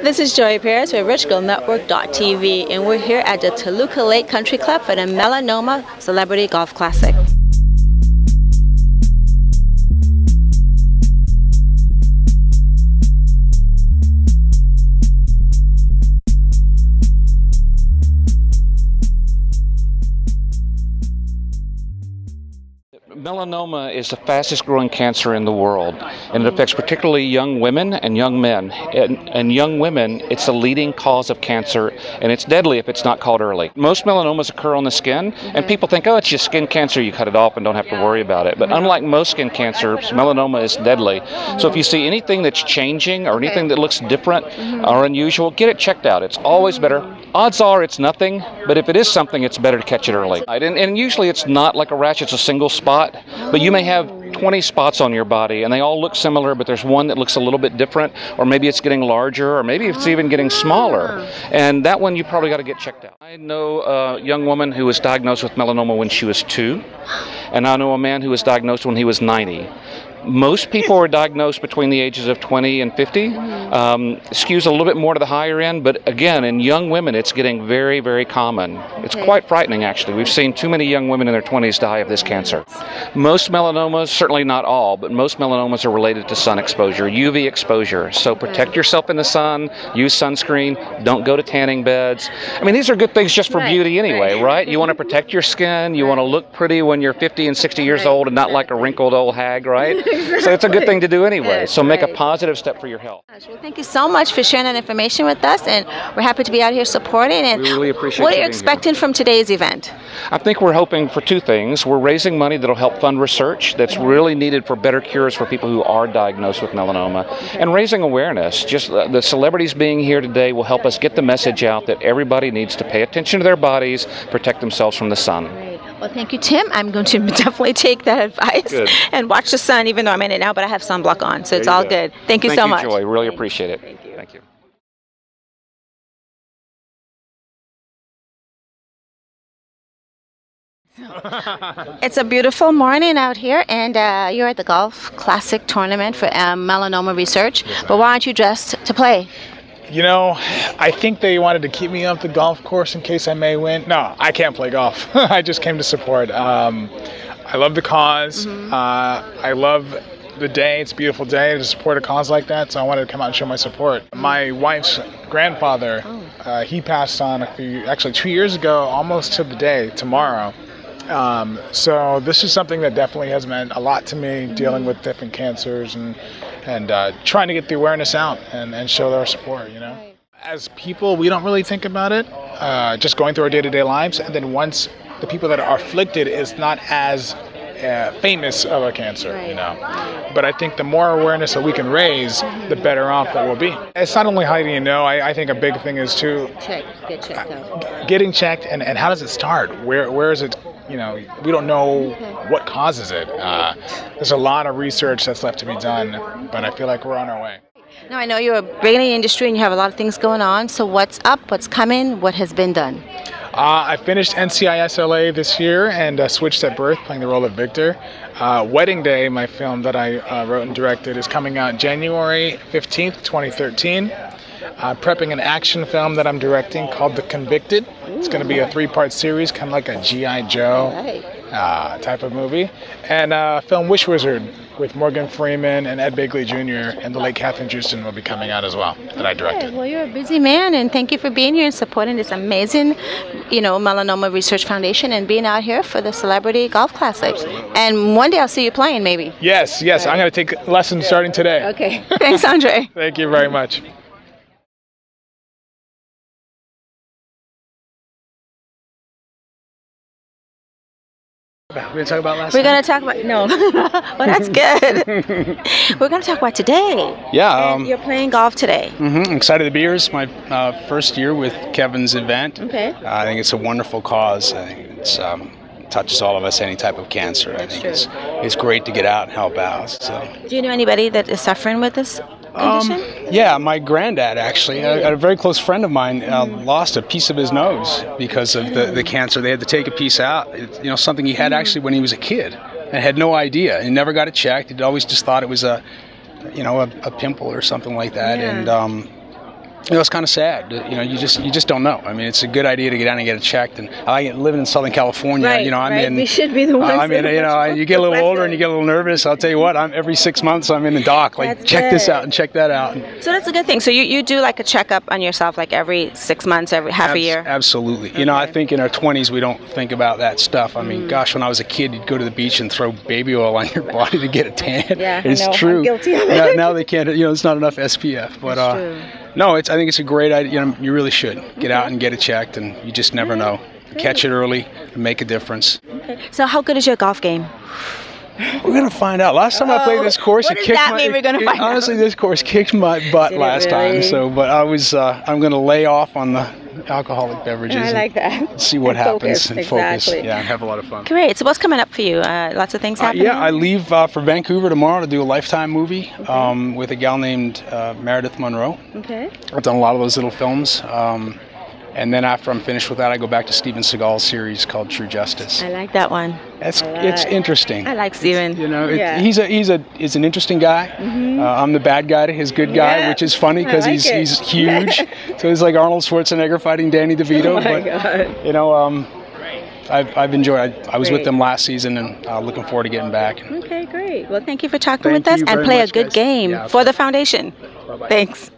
This is Joy Paris with RichGirlNetwork.tv, and we're here at the Toluca Lake Country Club for the Melanoma Celebrity Golf Classic. Melanoma is the fastest growing cancer in the world, and it affects particularly young women and young men. And, and, young women, it's the leading cause of cancer, and it's deadly if it's not caught early. Most melanomas occur on the skin, and people think, oh, it's just skin cancer, you cut it off and don't have to worry about it. But unlike most skin cancers, melanoma is deadly. So if you see anything that's changing or anything that looks different or unusual, get it checked out. It's always better. Odds are it's nothing, but if it is something, it's better to catch it early. And, and usually it's not like a rash, it's a single spot but you may have 20 spots on your body and they all look similar, but there's one that looks a little bit different, or maybe it's getting larger, or maybe it's even getting smaller. And that one you probably got to get checked out. I know a young woman who was diagnosed with melanoma when she was two, and I know a man who was diagnosed when he was 90 most people are diagnosed between the ages of 20 and 50. Um, skews a little bit more to the higher end, but again, in young women, it's getting very, very common. It's quite frightening, actually. We've seen too many young women in their 20s die of this cancer. Most melanomas, certainly not all, but most melanomas are related to sun exposure, UV exposure. So protect yourself in the sun, use sunscreen, don't go to tanning beds. I mean, these are good things just for Right, beauty anyway, right. right? You want to protect your skin, you want to look pretty when you're 50 and 60 years Right, old and not like a wrinkled old hag, right? So it's a good thing to do anyway. So make a positive step for your health. Well, thank you so much for sharing that information with us, and we're happy to be out here supporting. And We really appreciate what are you you being here. expecting from today's event? I think we're hoping for two things. We're raising money that'll help fund research that's really needed for better cures for people who are diagnosed with melanoma, and raising awareness. Just uh, the celebrities being here today will help us get the message out that everybody needs to pay attention to their bodies, protect themselves from the sun. Well, thank you, Tim. I'm going to definitely take that advice Good. and watch the sun, even though I'm in it now, but I have sunblock on, so it's There you all go. good. Thank you Thank so you, much. Joy. Really Thank you. appreciate it. Thank you. Thank you. It's a beautiful morning out here, and uh, you're at the Golf Classic Tournament for um, melanoma research. But why aren't you dressed to play? You know, I think they wanted to keep me off the golf course in case I may win. No, I can't play golf. I just came to support. Um, I love the because Mm-hmm. Uh, I love the day. It's a beautiful day to support a cause like that. So I wanted to come out and show my support. My wife's grandfather, Oh. uh, he passed on a few, actually two years ago, almost to the day tomorrow. Um, so this is something that definitely has meant a lot to me, dealing with different cancers and and uh, trying to get the awareness out and, and show our support. You know, as people, we don't really think about it, uh, just going through our day-to-day lives, and then once the people that are afflicted is not as uh, famous of a cancer, you know. But I think the more awareness that we can raise, the better off that we'll be. It's not only how do you know. I, I think a big thing is too Check, get checked out. getting checked and, and how does it start where where is it you know we don't know what causes it uh, there's a lot of research that's left to be done but i feel like we're on our way Now, I know you're a big in industry and you have a lot of things going on. So, what's up? What's coming? What has been done? uh, i finished ncis la this year and uh, switched at birth playing the role of victor uh, wedding day my film that i uh, wrote and directed is coming out january 15th 2013 uh, prepping an action film that i'm directing called the convicted it's going to be a three-part series kind of like a gi joe uh, type of movie, and uh, film Wish Wizard with Morgan Freeman and Ed Begley Jr. and the late Catherine Houston will be coming out as well that I Okay, directed. well, you're a busy man, and thank you for being here and supporting this amazing, you know, Melanoma Research Foundation and being out here for the Celebrity Golf Classic. And one day I'll see you playing, maybe. Yes, yes, I'm going to take lessons starting today. Okay. Thanks, Andre. Thank you very much. We're gonna talk about last We're night? to talk about, no. well, that's good. We're going to talk about today. Yeah, um, you're playing golf today. Mm-hmm. excited to be here. It's my uh, first year with Kevin's event. Okay. Uh, I think it's a wonderful cause. I think it's um, touches all of us. Any type of cancer. I think true. it's it's great to get out and help out. So. Do you know anybody that is suffering with this condition? Yeah, my granddad actually, a, a very close friend of mine, uh, lost a piece of his nose because of the, the cancer. They had to take a piece out. It's, you know, something he had actually when he was a kid and had no idea. He never got it checked. He'd always just thought it was a, you know, a, a pimple or something like that. Yeah. And um, you know, it's kind of sad. You know, you just you just don't know. I mean, it's a good idea to get down and get it checked. And I like it, living in Southern California. Right, you know, I'm right. in. We should be the ones I mean, you know, you get a little older and you get a little nervous. I'll tell you what. I'm every six months. I'm in the doc. Like, That's check this out and check that out. So that's a good thing. So you, you do like a checkup on yourself like every six months, every half a year. Absolutely. You know, I think in our 20s we don't think about that stuff. I Mm. mean, gosh, when I was a kid, you'd go to the beach and throw baby oil on your body to get a tan. Yeah, I it's know. I'm true. guilty of it. Now, now they can't. You know, it's not enough SPF. But That's uh, true. No, it's. I think it's a great idea. You know, you really should get out and get it checked, and you just never know. Catch it early and make a difference. So how good is your golf game? We're gonna find out. Last time I played this course, Oh, what it kicked that my. mean we're gonna it- find out? honestly, this course kicked my butt Did last really? time. So, but I was. Uh, I'm gonna lay off on the alcoholic beverages. I and- like that. see what And happens focus, and focus. exactly. Yeah, and have a lot of fun. Great. So what's coming up for you? Uh, lots of things Uh, happening. yeah, I leave uh, for Vancouver tomorrow to do a Lifetime movie um, with a gal named uh, Meredith Monroe. Okay. I've done a lot of those little films. Um, and then after I'm finished with that, I go back to Steven Seagal's series called True Justice. I like that one. It's I it's like- interesting. I like Steven. You know, it, yeah. Mm-hmm. he's a he's a he's an interesting guy. Uh, I'm the bad guy to his good guy, Yeah, which is funny because like he's it. he's huge. so he's like Arnold Schwarzenegger fighting Danny DeVito. Oh my but God. you know, um, I've I've enjoyed. I, I was Great. with them last season, and uh, looking forward to getting back. Okay, great. Well, thank you for talking Thank with us and very play a good guys. game Yeah, for okay. the foundation. Bye-bye. Thanks.